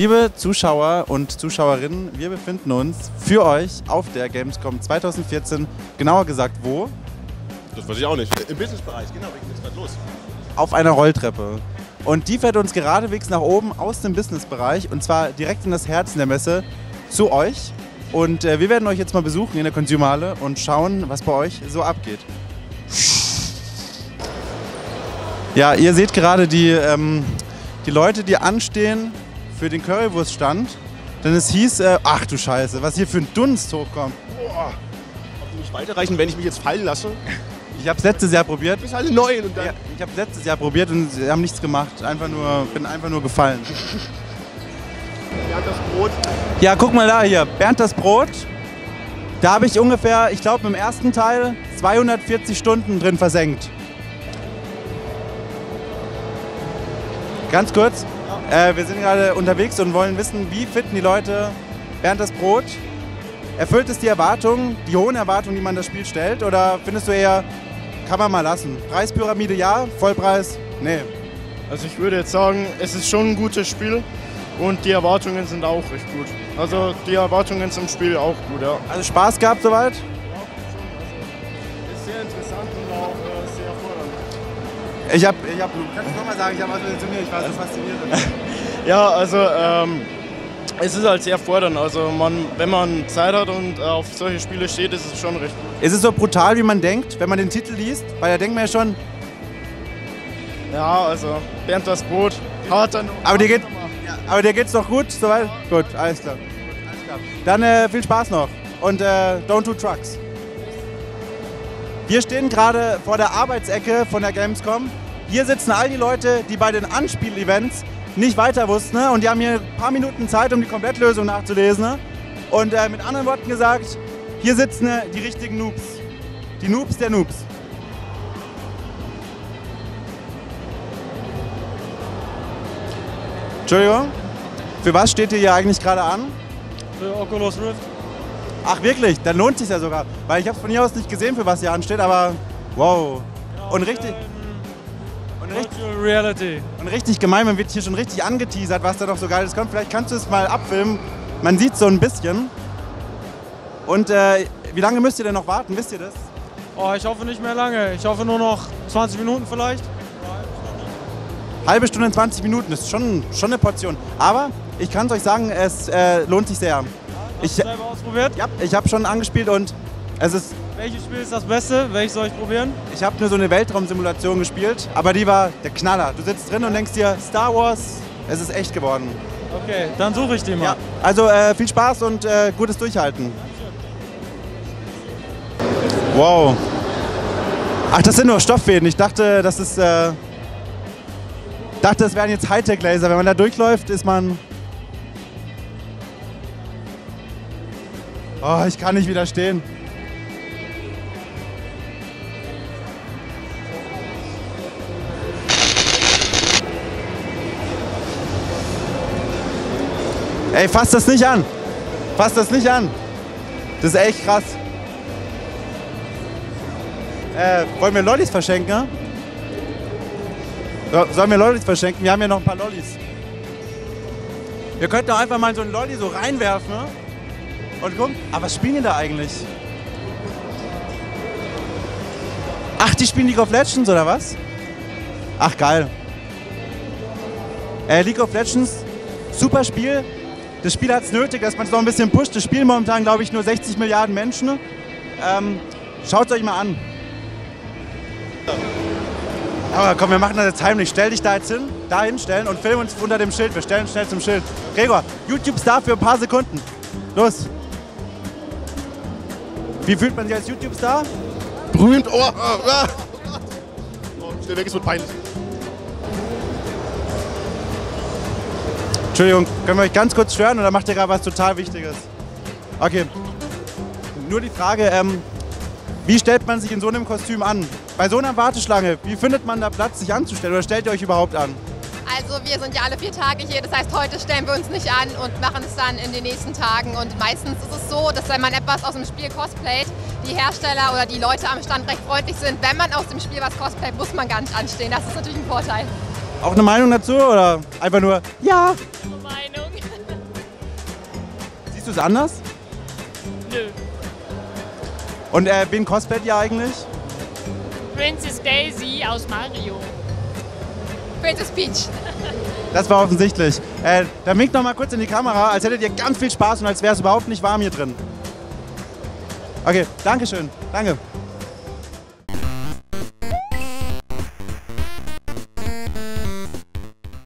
Liebe Zuschauer und Zuschauerinnen, wir befinden uns für euch auf der Gamescom 2014. Genauer gesagt, wo? Das weiß ich auch nicht. Im Businessbereich, genau, jetzt geht los. Auf einer Rolltreppe. Und die fährt uns geradewegs nach oben aus dem Businessbereich und zwar direkt in das Herzen der Messe zu euch. Und äh, wir werden euch jetzt mal besuchen in der Consumerhalle und schauen, was bei euch so abgeht. Ja, ihr seht gerade die, ähm, die Leute, die anstehen für den Currywurststand. Denn es hieß, äh, ach du Scheiße, was hier für ein Dunst hochkommt. Boah. Ob die mich weiterreichen, wenn ich mich jetzt fallen lasse? Ich habe es letztes Jahr probiert. Bis alle neun und dann. Ja, ich habe letztes Jahr probiert und sie haben nichts gemacht. Einfach nur, bin einfach nur gefallen. Hat das Brot? Ja, guck mal da hier. Bernd das Brot. Da habe ich ungefähr, ich glaube im ersten Teil 240 Stunden drin versenkt. Ganz kurz. Äh, wir sind gerade unterwegs und wollen wissen, wie finden die Leute Bernd das Brot? Erfüllt es die Erwartungen, die hohen Erwartungen, die man das Spiel stellt? Oder findest du eher, kann man mal lassen? Preispyramide ja, Vollpreis nee. Also ich würde jetzt sagen, es ist schon ein gutes Spiel und die Erwartungen sind auch recht gut. Also die Erwartungen zum Spiel auch gut, ja. Also Spaß gehabt soweit? Ich habe, ich hab, kannst du nochmal sagen, ich habe was zu mir, ich war so fasziniert. Ja, also ähm, es ist halt sehr fordernd. Also man, wenn man Zeit hat und äh, auf solche Spiele steht, ist es schon recht gut. Ist es so brutal, wie man denkt, wenn man den Titel liest? Weil da denkt man ja schon, Ja, also Bernd das Brot, harter aber dir, geht, aber dir geht's doch gut, soweit? Gut, alles klar. Alles klar. Dann äh, viel Spaß noch und äh, don't do trucks. Wir stehen gerade vor der Arbeitsecke von der Gamescom. Hier sitzen all die Leute, die bei den Anspiel-Events nicht weiter wussten ne? und die haben hier ein paar Minuten Zeit, um die Komplettlösung nachzulesen. Ne? Und äh, mit anderen Worten gesagt, hier sitzen äh, die richtigen Noobs. Die Noobs der Noobs. Entschuldigung, für was steht ihr hier eigentlich gerade an? Für Oculus Rift. Ach wirklich, dann lohnt sich ja sogar. Weil ich habe von hier aus nicht gesehen, für was hier ansteht, aber wow. Und richtig, und, richtig, Virtual Reality. und richtig gemein, man wird hier schon richtig angeteasert, was da noch so geiles kommt. Vielleicht kannst du es mal abfilmen. Man sieht so ein bisschen. Und äh, wie lange müsst ihr denn noch warten, wisst ihr das? Oh, ich hoffe nicht mehr lange. Ich hoffe nur noch 20 Minuten vielleicht. Halbe Stunde, 20 Minuten, das ist schon, schon eine Portion. Aber ich kann es euch sagen, es äh, lohnt sich sehr. Hast Ich, du selber ausprobiert? ja, ich habe schon angespielt und es ist Welches Spiel ist das Beste? Welches soll ich probieren? Ich habe nur so eine Weltraumsimulation gespielt, aber die war der Knaller. Du sitzt drin und denkst dir, Star Wars, es ist echt geworden. Okay, dann suche ich die mal. Ja, also äh, viel Spaß und äh, gutes Durchhalten. Wow. Ach, das sind nur Stofffäden. Ich dachte, das ist. Äh, dachte, das wären jetzt Hightech-Laser. Wenn man da durchläuft, ist man. Oh, ich kann nicht widerstehen. Ey, fass das nicht an. Fass das nicht an. Das ist echt krass. Äh, wollen wir Lollis verschenken? Ja? So, sollen wir Lollis verschenken? Wir haben ja noch ein paar Lollis. Wir könnten auch einfach mal so ein Lolli so reinwerfen. Ne? Und gucken. Aber was spielen die da eigentlich? Ach, die spielen League of Legends oder was? Ach, geil. Äh, League of Legends, super Spiel. Das Spiel hat es nötig, dass man es noch ein bisschen pusht. Das Spiel momentan, glaube ich, nur 60 Milliarden Menschen. Ähm, Schaut es euch mal an. Aber komm, wir machen das jetzt heimlich. Stell dich da jetzt hin, da hinstellen und film uns unter dem Schild. Wir stellen uns schnell zum Schild. Gregor, YouTube-Star für ein paar Sekunden. Los. Wie fühlt man sich als YouTube-Star? Berühmt. Oh, ah, ah. oh, schnell weg, es wird peinlich. Entschuldigung, können wir euch ganz kurz stören oder macht ihr gerade was total Wichtiges? Okay. Nur die Frage, ähm, wie stellt man sich in so einem Kostüm an? Bei so einer Warteschlange, wie findet man da Platz, sich anzustellen oder stellt ihr euch überhaupt an? Also wir sind ja alle vier Tage hier, das heißt heute stellen wir uns nicht an und machen es dann in den nächsten Tagen. Und meistens ist es so, dass wenn man etwas aus dem Spiel cosplayt, die Hersteller oder die Leute am Stand recht freundlich sind. Wenn man aus dem Spiel was cosplayt, muss man gar nicht anstehen. Das ist natürlich ein Vorteil. Auch eine Meinung dazu oder einfach nur ja? Meinung. Siehst du es anders? Nö. Und äh, wen cosplayt ihr eigentlich? Princess Daisy aus Mario. Princess Peach. Das war offensichtlich. Äh, dann winkt noch mal kurz in die Kamera, als hättet ihr ganz viel Spaß und als wäre es überhaupt nicht warm hier drin. Okay, Dankeschön. Danke.